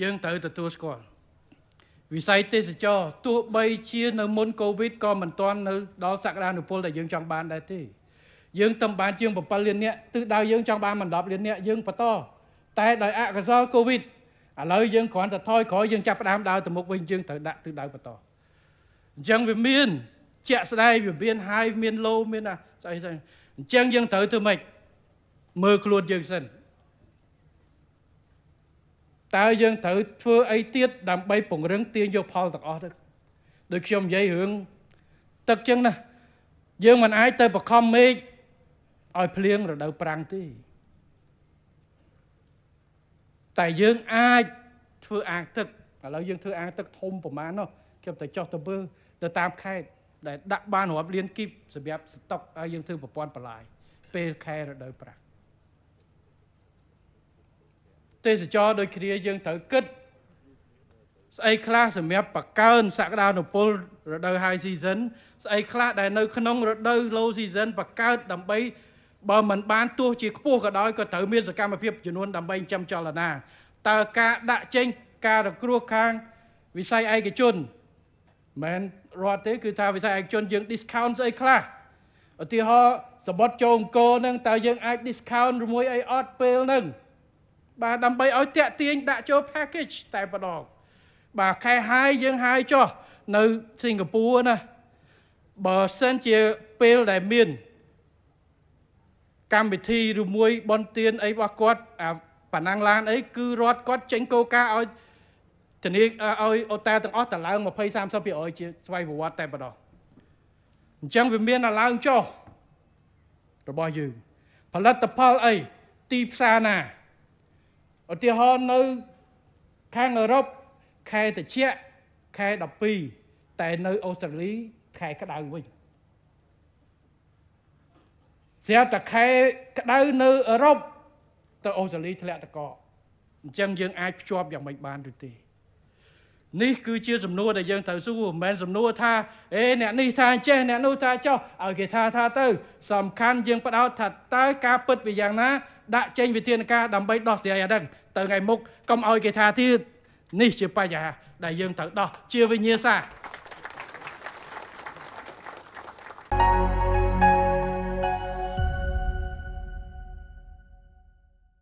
យើងត្រូវទទួលស្គាល់វិស័យទេសចរទោះបីជានៅមុនកូវីដក៏មិនទាន់នៅដល់សក្តានុពលដែលយើងចង់បានដែរទេយើងតំបានជាង7លាននាក់ទិសដៅយើងចង់បានមិន10លាននាក់យើងបន្តតែដោយអកុសលកូវីដឥឡូវយើងគ្រាន់តែថយក្រោយយើងចាប់ផ្ដើមដើរទៅមុខវិញយើងត្រូវដាក់ទិសដៅបន្តអញ្ចឹងវាមាន ជាក់ស្ដែងវាមាន high មាន low មានស្អីស្អីអញ្ចឹងយើងត្រូវធ្វើម៉េចមើលខ្លួនយើងសិន តើយើងត្រូវធ្វើអីទៀតដើម្បីពង្រឹងទាញយកផលទាំងអស់ទៅដូចខ្ញុំនិយាយរឿងទឹកចឹងណាយើងមិនអាចទៅបខំមេឃឲ្យភ្លៀងរដូវប្រាំងទេតែយើងអាចធ្វើអាងទឹកឥឡូវយើងធ្វើអាងទឹកធំប្រមាណនោះខ្ញុំទៅចុះទៅមើលទៅតាមខេត្តដែលដាក់បានរាប់លានគីបសម្រាប់ស្តុកឲ្យយើងធ្វើប្រព័ន្ធបន្លាយពេលខែរដូវប្រាំង ទេសចរដូចគ្នាយើងត្រូវគិតស្អីខ្លះសម្រាប់បកើនសក្តានុពលរដូវ high season ស្អីខ្លះដែលនៅក្នុងរដូវ low season បកើតដើម្បីបើមិនបានទោះជាខ្ពស់ក៏ដោយក៏ត្រូវមានសកម្មភាពចំនួនដើម្បីចិញ្ចឹមចលនាតើការដាក់ចេញការរគ្រោះខាងវិស័យឯកជនមិនរដ្ឋទេគឺថាវិស័យឯកជនយើង discount ស្អីខ្លះឧទាហរណ៍សបុតចូលអង្គរនឹងតើយើងអាច discount ជាមួយអីអត់ពេលហ្នឹង បាទដើម្បីឲ្យតាក់ទាញដាក់ចូល package តែម្ដងបាទខែហាយយើងហាយចុះនៅសិង្ហបុរីណាបើសិនជាពេលដែលមាន កម្មវិធីឬមួយបនទៀនអីរបស់គាត់អាប៉ាណាំងឡានអីគឺរដ្ឋគាត់ចេញគោលការណ៍ឲ្យធានាឲ្យអូតាទាំងអស់តឡើង20 30%ជាស្វ័យប្រវត្តិតែម្ដងអញ្ចឹងវាមានឡើងចុះរបស់យើងផលិតផលអីទីផ្សារណា ឧទាហរណ៍នៅខាងអឺរ៉ុបខែត្រជាក់ខែ12តែនៅអូស្ត្រាលីខែក្តៅវិញស្រាប់តែខែក្តៅនៅអឺរ៉ុបទៅអូស្ត្រាលីធ្លាក់តកអញ្ចឹងយើងអាចភ្ជាប់យ៉ាងម៉េចបានឬទេ នេះគឺជាសំណួរដែលយើងត្រូវសួរមិនមែនសំណួរថាអេអ្នកនេះថាចេះអ្នកនោះថាចោះឲ្យគេថាថាទៅ សំខាន់យើងបដោតថាតើការពិតវាយ៉ាងណា ដាក់ចេញវិធានការដើម្បីដោះស្រាយអាហ្នឹងទៅថ្ងៃមុខកុំឲ្យគេថាទៀតនេះជាបញ្ហាដែលយើងត្រូវដោះជាវិញ្ញាសា